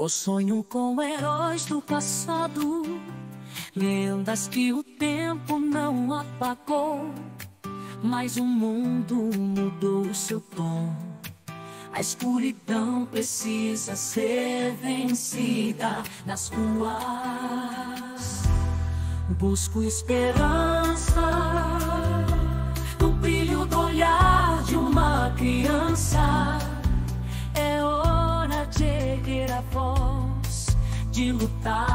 O sonho com heróis do passado, lendas que o tempo não apagou. Mas o mundo mudou seu tom. A escuridão precisa ser vencida nas ruas. Busco esperança no brilho do olhar de uma criança. De lutar.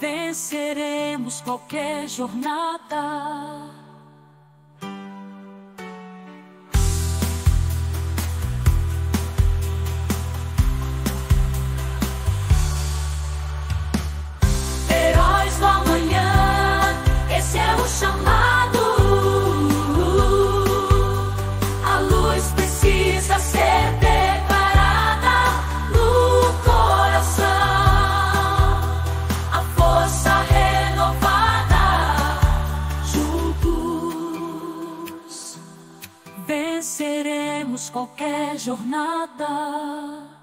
Venceremos qualquer jornada. Venceremos qualquer jornada.